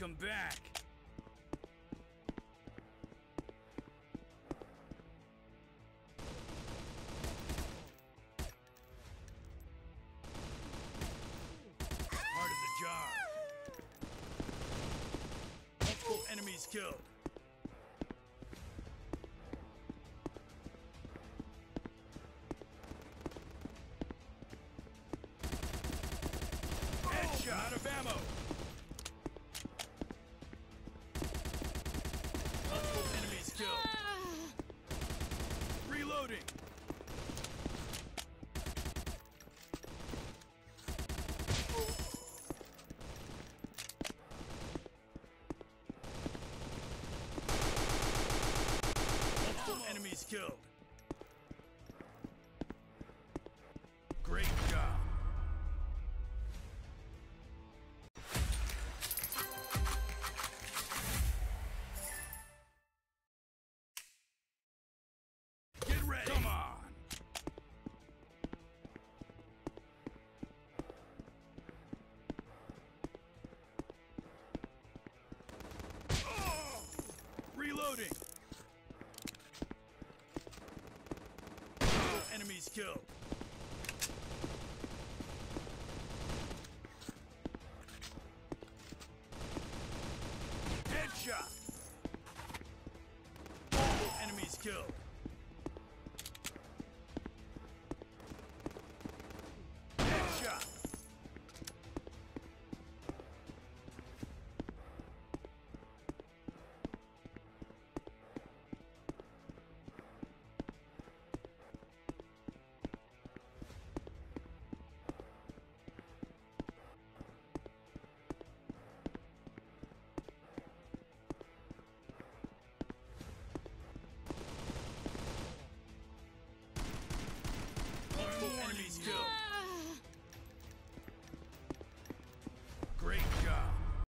Welcome back. Job. Multiple enemies killed. Out of ammo. Reloading. Multiple enemies killed. Reloading. Enemies killed. Headshot. Enemies killed.